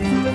you